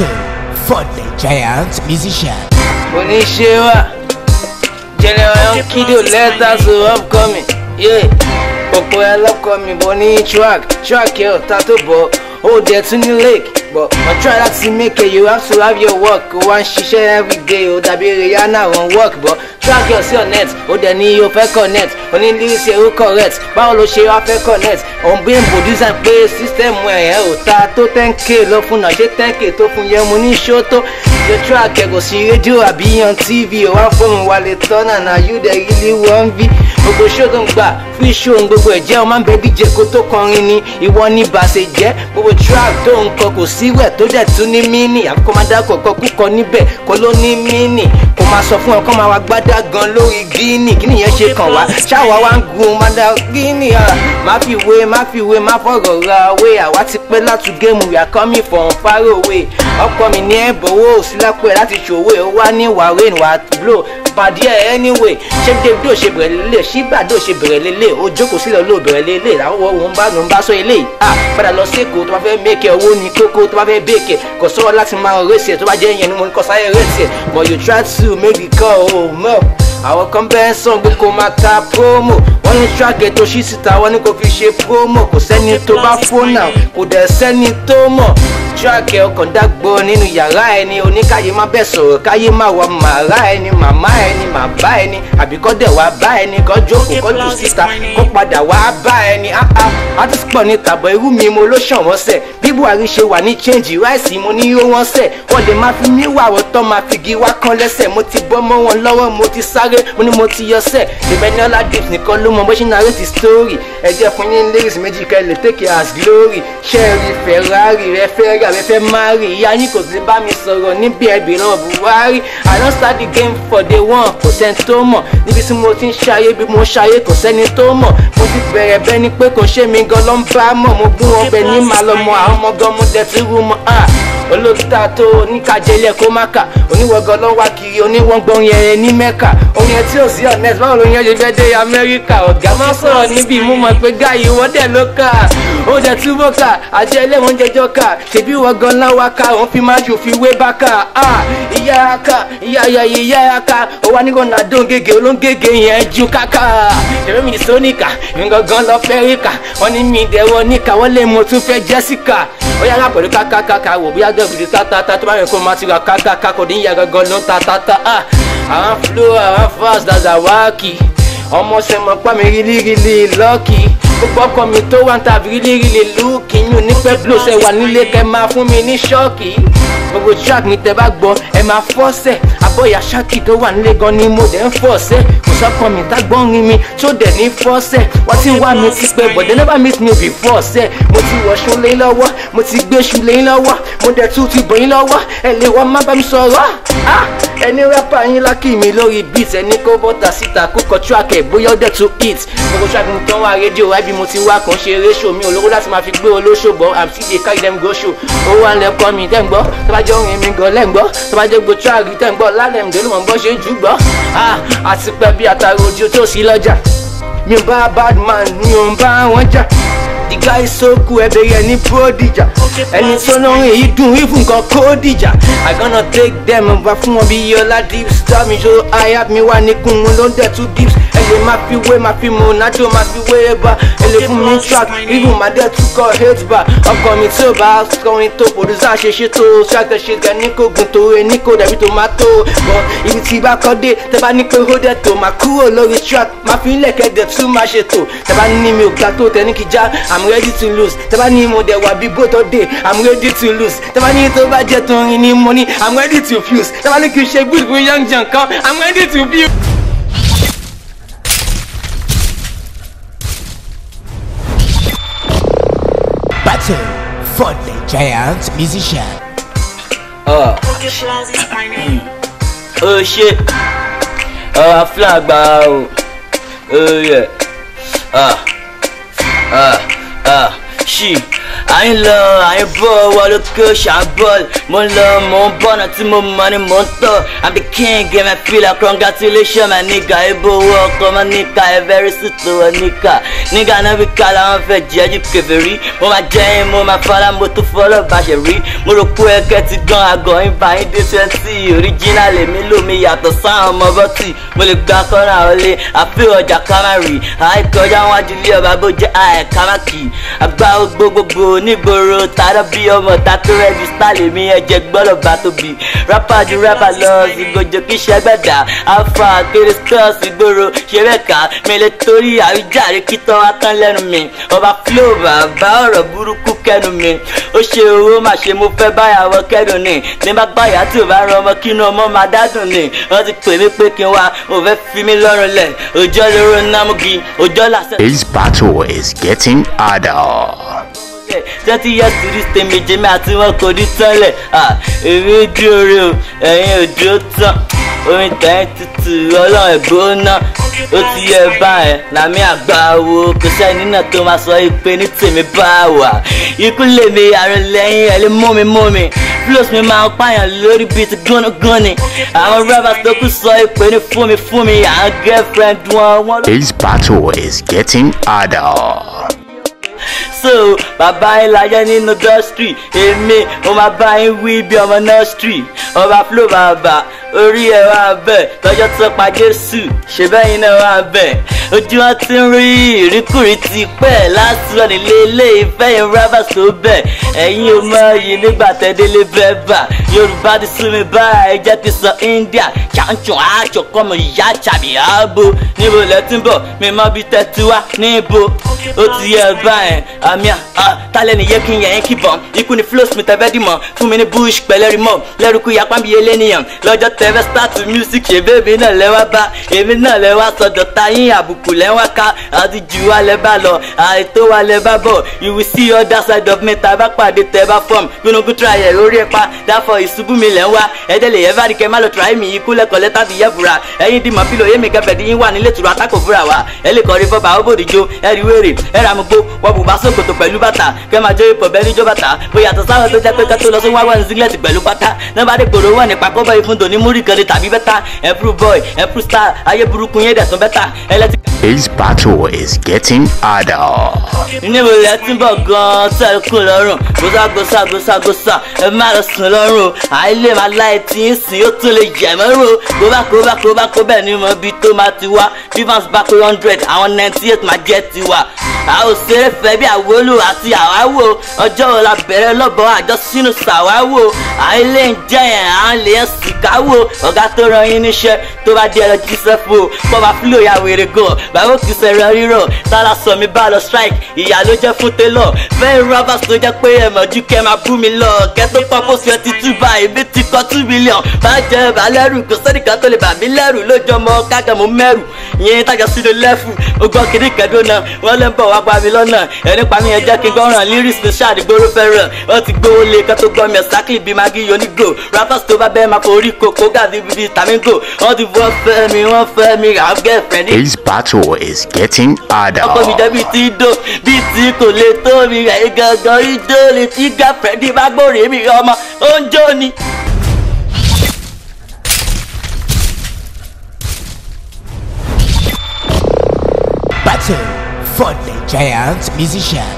to for the giant musician. Oníṣẹ́wà General Kido letters of upcoming. Ọ̀pọ̀ ẹlọ́kọ̀mí bọ̀ ní track track ẹ̀ ọ̀tá tó bọ̀ ó dẹ̀ tún ní lake but I try láti make it you have to have your work. Ó wá ń ṣiṣẹ́ everyday ó dàbí Rihanna on work but track your sí ọ̀net ó dẹ̀ ní o fẹ́ connect oní lyrics ẹ̀ ó correct báwo ló ṣe wá fẹ́ connect òun bí n producer pé system ẹ̀ ẹ̀ ta tó ten k lọ fún náà ṣé ten k tó fún yẹn mo ní ṣó tó ṣe track ẹ̀ kò sí rédíò àbí yan tv ò wá fóònù wa lè tọ́nà náà you dey really wan be gbogbo ṣó tó ń gbà free show ń gbogbo ẹ̀ jẹ́ ọ máa ń bẹ díje kó tó kọrin ni ìwọ ní bàṣẹ jẹ́ gbogbo track tó ń kọ kò sí wẹ̀ tó dẹ̀ tún ní mí nì àkókò máa kúkọ níbẹ̀ kó ló ní mí nì kó máa sọ fún ọ máa wá gbádùn dá gan lórí gíní kí nìyẹn ṣe kàn wá ṣáwa wá ń gun mada gíní ara má fi wé má fi wé má fọ̀rọ̀ ra wé àwa ti pẹ́ láti géèmù we are coming from far away ọkọ mi ní ẹ̀bọ̀wọ́ òsínlápẹ̀ láti ṣòwò ó wá ní rain, wà blow pàdé anyway ṣé david ò ṣe bẹ̀rẹ̀ lélẹ̀ ṣígbàdé ò ṣe bẹ̀rẹ̀ lélẹ̀ ó jókòó sílẹ̀ ló bẹ̀rẹ̀ lélẹ̀ làwọn òun bá lòun bá sọ eléyìí à padà lọ sí èkó tó bá fẹ́ mẹ́kẹ́ owó ní kókó tó bá fẹ́ bẹ́ẹ̀kẹ́ kò sọ̀rọ̀ láti máa rẹ́sì ẹ̀ tó bá jẹ́ yẹn ni mo kọ́ sáyé rẹ́sì ẹ̀ but you try to make it call oh, o mọ̀ àwọn kan bẹ́ẹ̀ sàn gbogbo máa ta promo wọ́n ní ṣáàgẹ̀ tó ṣí síta wọ́n ní kò fi ṣe promo kò sẹ́ni tó bá fónà kò dẹ̀ sẹ́ni tó mọ̀ tíráàkì ọkàn dágbo nínú yàrá ẹni oníkáyé má bẹ̀ sọ̀rọ̀ káyé má wọ màrá ẹni màmá ẹni màbá ẹni àbí kọ́ dẹ̀ wá bá ẹni kọ́ jókòó kọ́ jù síta kó padà wá bá ẹni áá àtúntò ní tàbọ̀ irú mi mo ló ṣàn wọ́n sẹ̀ bí Buhari ṣe wà ní chẹ́ǹjì ráìsì mo ní yó wọ́n sẹ̀ wọ́n lè má fi mí wà wọ́n tán máa figi wá kán lẹ́sẹ̀ mo ti bọ́ mọ́ wọn lọ́wọ́ mo ti sáré mo ní mo ti yọ sẹ̀ ẹ fún yín lyrics méjì kẹ́ take as glory ṣẹ́ẹ̀rì Ferrari rẹ fẹ́ rà ìyá yín kò sí bá mi sọ̀rọ̀ níbi ẹ̀bì náà Buhari I don start the game for day one kò sẹ́ni tó mọ̀ níbi tí mo ti ń ṣayé bí mo ṣayé kò sẹ́ni tó mọ̀ mo ti bẹ̀rẹ̀ bẹ́ẹ̀ ni pé kò ṣe mi gan ló ń bá mọ̀ mo gún ọbẹ̀ ní màlọ́mọ àwọn ọmọ gan mo dẹ̀ ti rú mọ́ ah! olótítà tó oníkàjẹlẹ kó má kà oníwọ̀gàn lọ́wọ́ kiri oníwọ̀ngbọ̀n yẹn ní mẹ́kà orin ẹ̀ tí ò sí ọ̀nẹ́s báwo ló yẹn ṣe fẹ́ dé amẹ́ríkà ọ̀gá má sọ̀rọ̀ níbi ìmúmọ̀ pé gáyì wọ́n dẹ̀ ló kà oúnjẹ túbọ̀ kà àjẹ ẹlẹ́wọ̀n jẹjọ́ kà ṣèbí wọ̀gàn láwa kà òun fi má jù fi wé bá kà á ìyá aka ìyá ìyá ìyá aka ó wá ní kọ́nà dùn gègé olóńgègé yẹn ju káká ṣèbí mi sóníkà mi gangan lọ fẹ́ ríkà wọ́n ní mi dẹ̀ wọ́n níkà wọ́n lè mọ̀ tún fẹ́ jẹ́síkà ó yára pẹ̀lú kákákáká wò bóyá dẹ̀gbìrì tátátá tó bá rìn kó máa ti ra kákáká kò ní yà gangan ló ń àwọn flow àwọn fast dada wáàkì ọmọ sẹ́mọ̀ pàmì rílírílí lọ́kì gbogbo ọkọ mi tó wá ń ta really really looking you ní pẹ́ blow ṣe wà nílé kẹ́ máa fún mi ní ṣọ́ọ̀kì gbogbo track mi tẹ́ bá gbọ́ ẹ máa fọ́ọ̀sẹ̀ abọ́yà ṣáàkì tó wà nílé gan ni mo dẹ̀ ń fọ́ọ̀sẹ̀ kò sọ́kọ mi tágbọ́nrin mi tó dẹ̀ ní fọ́ọ̀sẹ̀ wọ́n ti wá mi ti pẹ́ but they never miss me before ṣẹ̀ mo ti wọ̀ ṣun lẹ́yìn lọ́wọ́ mo ti gbé ṣun lẹ́yìn lọ́wọ́ mo dẹ̀ tún ti bọ̀ yín lọ́wọ́ ẹ lè wọ́n má bá mi sọ̀rọ̀ ah, ah, ẹni rápà yín lákì mi lórí beat ẹni kó bọ́tà síta kó kọ track ẹ̀ bóyá ó dẹ̀ tún hit gbogbo track mi tán wá rédíò ib bí mo ti wá kàn ṣe eléṣò mi ò láti máa fi gbé olóṣò gbọ́ i'm still dey dem go owó alẹ́ kọ́ mi tẹ́ gbọ́ tó bá jẹ́ gan lẹ́ ń gbọ́ àrí tẹ́ gbọ́ lálẹ́ ǹdẹ́ ló mọ̀ ń ṣe jù gbọ́ àti ah, pẹ́ bí àtàrà ojú tó sí lọ́jà mi ò bá bad man mi ò ń bá wọn jà ìgbà ìsókù ẹbẹ yẹn ní bódìjà ẹni tó lórin èyí dùn ìfún kan kó i gonna take them over fún wọn bí yọlá deep star mi ṣó aya mi wà ní kùn ún ló ń dẹ̀ tún deep Ele mapi we, mapi mo, nacho mapi we ba Ele fún mi track, even my death tún kọ hate ba Ọkọ mi tí ó bá kọrin tó, producer ṣe ṣe tó ṣe ga ní kò gùn tó, ẹni kò dàbí tomato Bọ̀ ibi tí bá kọ́ dé, tẹ́ bá ní pé ó dẹ̀ tó Máa kúrò lórí track, máa fi ilẹ̀ kẹ́dẹ̀ tún máa ṣe Tẹ́ bá ní mi ò ga tó, tẹ́ ní kí já, I'm ready to lose Tẹ́ bá ní mo dẹ̀ wà bí bó tó dé, I'm ready to lose Tẹ́ bá ní tó bá jẹ́ torin ní mo ní, I'm ready to fuse Tẹ́ bá ní kí n ṣe good fún young jẹ̀ǹkan, I'm ready to fuse. to Funny Giant Musician. Uh. oh shit. Uh, I bow. by. Oh. oh yeah. Uh. Uh. Uh. She. à ń lọ à ń bọ̀ wọ lókè ṣàbọ̀l mo ń lọ mo ń bọ̀nà tí mo mọ ni mo ń tọ̀ i'm the king and i feel like congratulation my nigga ibo owó ọkọ mọ níka ẹ very sweet owó níka níga náà bí ká làwọn fẹ́ jẹ́ jù kẹfẹ́rí mo máa jẹ́ yín mo máa fara mo tún fọlọ́ bàṣẹ rí mo rò pé ẹkẹ ti gan àgọ́ yín bá yín dé twenty original èmi lómi yàtọ̀ sáwọn ọmọ bọ́tì mo lè gba kọ́ra ọ̀lẹ́ àfi ọjà kámárì àìkọjá wájú ilé ọba bó jẹ́ àìkámákì àgbà gbogbogbò onígboro tàdá bí ọmọ ta tó rẹ́jú stálì mi ẹ̀jẹ̀ gbọ́dọ̀ bá tóbi rápá ju rápá lọ ìgbòjò kí ṣe gbẹ̀dà afa akéde stars ṣe mẹ́ka mele torí àwíjàre kítan wá lẹ́nu mi ọba flow bàbá ọ̀rọ̀ burúkú kẹnu mi ó ṣe owó má ṣe mo fẹ́ báyàwó kẹ́dùn ni ní bá báyà tí ò bá ran ọmọ kínú ọmọ máa dádùn ni wọ́n ti pè mí pé kí n wá ò fẹ́ fi mí lọ́rùn lẹ̀ òjọ́ lóró námúgi òjọ́ làṣẹ. This battle is getting harder tẹ́lẹ̀ tẹ́tí yẹ sírí tèmèjé mi àti wọn kò rí tẹ́lẹ̀ èmi dí orí o ẹ̀yin ò tán omi tẹ̀yìn tutù ọlọ́run ẹ̀gbọ́n ó ti yẹ báyẹn làmì àgbáwo kò sẹ́ni náà tó máa sọ ìpè ní tèmi bá wà ikú lèmi àrùn lẹ́yìn ẹ̀ lé mọ́mi mọ́mi plus mi máa ń pààyàn lórí bíi ti gúnugúnni àwọn rappers tó kù sọ ìpè ní fún mi fún mi àwọn girlfriend wọn. This battle is getting harder so bàbá yín láyé nínú dọ́stírì èmi mo máa bá yín wí bí ọmọ nọ́stírì ọba flow Baba, orí ẹ̀ wá bẹ̀ lọ́jọ́ tó pa jésù ṣèbẹ́yìn náà wá be ojú wa ti ń rí ìríkùrí ti pẹ́ lásìrò nílé ilé ìfẹ́ yẹn rábà tó bẹ̀ ẹ̀yin ọmọ yìí nígbà tẹ́délé bẹ́ẹ̀ bà yorùbá ti sún mi bára ẹ jẹ́ sọ india ṣàǹṣùn aṣọ kọ́mọ ìyá tàbí ààbò níbo lẹ ti ń bọ̀ mi mọ bí tẹ́tí wá níbo ó ti yẹ báyẹn àmì à tálẹ̀ nìyẹn kí n yẹn kí bọ̀n ikú ni flow smith ẹ̀fẹ́ dìmọ̀ fún mi ní bush pẹ̀lẹ́rì mọ̀ lẹ́rùkú yapa bíi eléníyàn lọ́jọ́ tẹ́fẹ́ start music ṣe bébí náà lẹ́wà bá èmi náà lẹ́wà sọ̀dọ̀ ta yín àbùkù kálukú lẹ́wọ̀n ká àtijọ́ wa lẹ́ bá lọ àìtó wa lẹ́ bá bọ̀ you will see other side of me tá a bá pàdé tẹ́ bá fọ́ọ̀mù gbónúkú tura yẹ̀ lórí ẹ̀ pa dáfọ̀ ìṣubú mi lẹ́ ń wá ẹ̀jẹ̀ lè yẹ bárí kẹ́ má lọ tura mi ikú lẹ́kọ̀ọ́ lẹ́tà fi yẹ fura ẹ̀yin dì mọ́ pílò yémi kẹfẹ́ dín wà nílé tura tako fura wa ẹ̀ lè kọrin fọ́ba ó bòdì jo ẹ̀ rí wèrè ẹ̀ ra mugbó wọ́n bùbá sókòtò pẹ̀lú bàtà kẹ́ máa jó ipò bẹ́ẹ̀ níjó bàtà bóyá tó sáwọn tó jẹ́ pé kẹ́tó lọ sí wáwọ́ ní singlet pẹ̀lú pátá náà bá dé gbòòrò wọ̀ nípa kọ́bọ̀ ìfúndò ní múrí kan ní tàbí bẹ́tà ẹ̀ prú boy ẹ̀ prú star ayé burúkú yẹn dẹ̀ tún bẹ́tà ẹ̀ lẹ́tí. His battle is getting harder. Níbo ilẹ̀ tí ń bọ̀ gan-an tẹ́ ẹ kú lọ́rùn. Gbósá gbósá gbósá gbósá ẹ má lọ sùn lọ́rùn. Àìlè máa láì tí ń sìn yóò tún lè yẹ̀ mọ́rùn. Kóbá kóbá kóbá kó bẹ́ẹ̀ ni mo bí tó máa ti wá. Bí fans bá pé hundred àwọn ninety eight máa jẹ́ tiwa a ò ṣeré fẹ́ bí àwolú àti àwáwò ọjọ́ wo la bẹ̀rẹ̀ lọ́bọ̀ àjọ sínú sàwáwò àìlè ń jẹ́ yẹn à ń lè sìkáwò ọ̀gá tó ran yín níṣẹ́ tó bá dé ẹ̀rọ jíṣẹ́ fún o pọ́ba fúlò ya wèrè gan bàbá òkú sẹ̀rọ rírọ̀ tálá sọ mi bá lọ strike ìyá ló jẹ́ fún télọ̀ fẹ́ẹ́ rọ́bà tó jẹ́ pé ẹ mọ̀jú kẹ́ máa bú mi lọ kẹ́ tó pọ́ kó sọ ti tú báyìí bí ti kọ́ two million bá jẹ́ balẹ̀rù kò sẹ́nìkan tó lè bà mí lẹ́rù lójọ́ mọ́ kágàmú mẹ́rù yẹn tájà sílẹ̀ lẹ́fù ogbó kìnnìkan dúnà wọ́n lẹ́ ń bọ̀ wá wá bá mi lọ́nà kí gbọ́ràn lyrics ní ṣáàdì fẹ́ràn ó ti gbówó lé kẹ́ gbọ́ mi ẹ̀sákìlì bíi magi yonigro rappers tó bá bẹ́ẹ̀ máa forí kòkó gàdí bíi tàmígò wọ́n ti wọ́n fẹ́ mi wọ́n fẹ́ mi àwọn gẹ́fẹ́ This battle is getting harder. ọkọ mi jẹ́ bíi ti dò bíi ti kò lè tó mi ẹ̀ gangan ijó lè ti gà fẹ́ẹ́dì bá gbòòrè mi ọmọ ó ń battle. Funny Giant Musician